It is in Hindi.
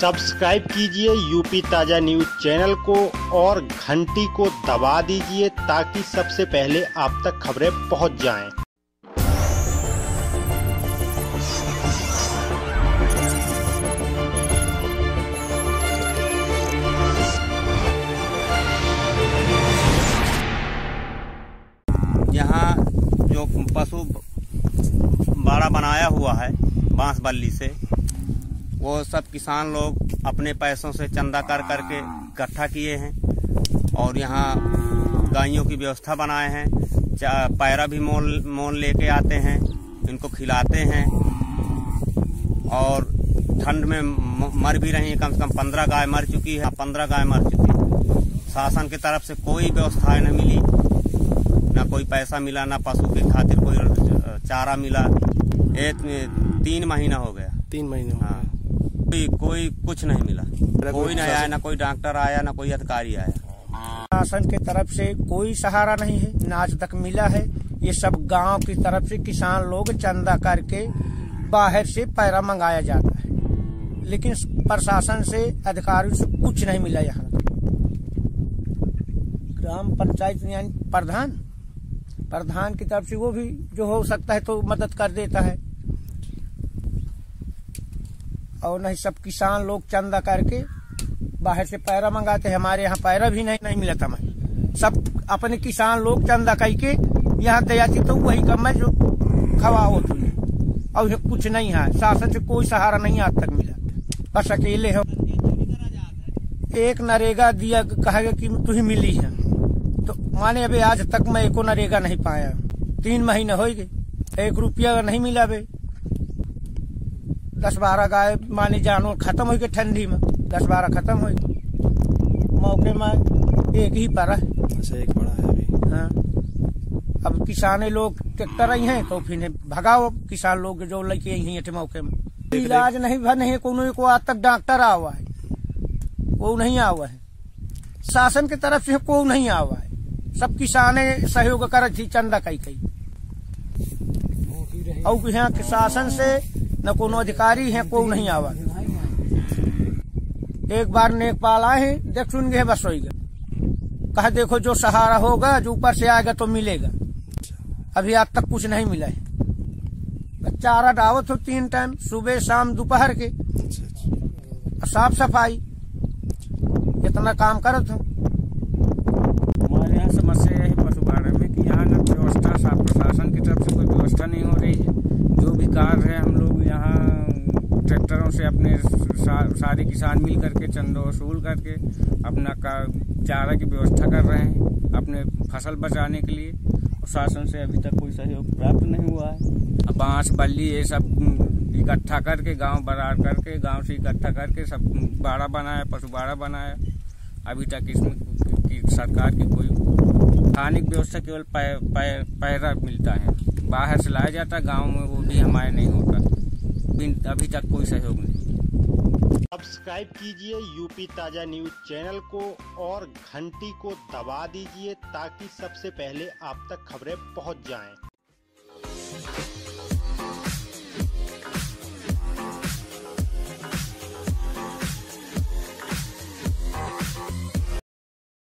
सब्सक्राइब कीजिए यूपी ताज़ा न्यूज़ चैनल को और घंटी को दबा दीजिए ताकि सबसे पहले आप तक खबरें पहुँच जाएँ। यहाँ जो पशु बाड़ा बनाया हुआ है बाँस बल्ली से वो सब किसान लोग अपने पैसों से चंदा कर करके इकट्ठा किए हैं और यहाँ गायों की व्यवस्था बनाए हैं। पैरा भी मोल मोल लेके आते हैं इनको खिलाते हैं और ठंड में मर भी रही है कम से कम पंद्रह गाय मर चुकी है पंद्रह गाय मर चुकी है। शासन की तरफ़ से कोई व्यवस्था न मिली ना कोई पैसा मिला ना पशु के खातिर कोई चारा मिला। एक तीन महीना हो गया। तीन महीने हाँ कोई कोई कुछ नहीं मिला। कोई नहीं आया ना कोई डॉक्टर आया ना कोई अधिकारी आया। शासन के तरफ़ से कोई सहारा नहीं है ना आज तक मिला है। ये सब गाँव की तरफ़ से किसान लोग चंदा करके बाहर से पैरा मंगाया जाता है। लेकिन प्रशासन से अधिकारियों से कुछ नहीं मिला यहाँ ग्राम पंचायत यानी प्रधान प्रधान की तरफ़ से वो भी जो हो सकता है तो मदद कर देता है। और नहीं, सब किसान लोग चंदा करके बाहर से पैरा मंगाते हैं। हमारे यहाँ पैरा भी नहीं नहीं मिला था मैं सब अपने किसान लोग चंदा कई के यहाँ दयाती तो वही कम है जो खवाओ तुम्हें और कुछ नहीं है। शासन से कोई सहारा नहीं आज तक मिला। बस अकेले हो। एक नरेगा दिया कहेगा कि तुही मिली है। तो माने अभी आज तक मैं एको नरेगा नहीं पाया। तीन महीने हो गए। एक रुपया नहीं मिला बे दस बारह गाय माने जानवर खत्म हो गए ठंडी में? दस बारह खत्म हो गए मौके में एक ही पर अच्छा एक बड़ा है अभी। हाँ। अब किसाने लोग ट्रैक्टर आई हैं तो फिर भगाओ किसान लोग जो लेके आई हैं मौके में। इलाज नहीं भर नहीं कोनो को आज तक डॉक्टर आ हुआ है। वो नहीं आ हुआ है। शासन की तरफ़ से को नहीं आ हुआ है। सब किसाने सहयोग कर थी चंदा कई कई और यहाँ शासन से न कोनो अधिकारी है को नहीं आवा। एक बार नेपाल आए, देख सुन गए बस हो गया कहा, देखो, जो सहारा होगा, जो ऊपर से आएगा तो मिलेगा। अभी आज तक कुछ नहीं मिला है। चारा डावत हो, तीन टाइम, सुबह, शाम, दोपहर के। साफ़ सफ़ाई। इतना काम करत हूँ। हमारे यहाँ समस्या यही पशुपालन में कि यहाँ न व्यवस्था सा प्रशासन की तरफ़ से कोई व्यवस्था नहीं हो रही है। जो भी कार्य है ट्रैक्टरों से अपने सा, सारे किसान मिल करके चंदो वसूल करके अपना का चारा की व्यवस्था कर रहे हैं अपने फ़सल बचाने के लिए। शासन से अभी तक कोई सहयोग प्राप्त नहीं हुआ है। बाँस बल्ली ये सब इकट्ठा करके गाँव बरार करके गाँव से इकट्ठा करके सब बाड़ा बनाया पशु बाड़ा बनाया। अभी तक इसमें की सरकार की कोई स्थानिक व्यवस्था केवल पैरा मिलता है। बाहर से लाया जाता गाँव में वो भी हमारे नहीं होता। अभी तक कोई सहयोग नहीं सब्सक्राइब कीजिए यूपी ताज़ा न्यूज़ चैनल को और घंटी को दबा दीजिए ताकि सबसे पहले आप तक खबरें पहुँच जाएँ।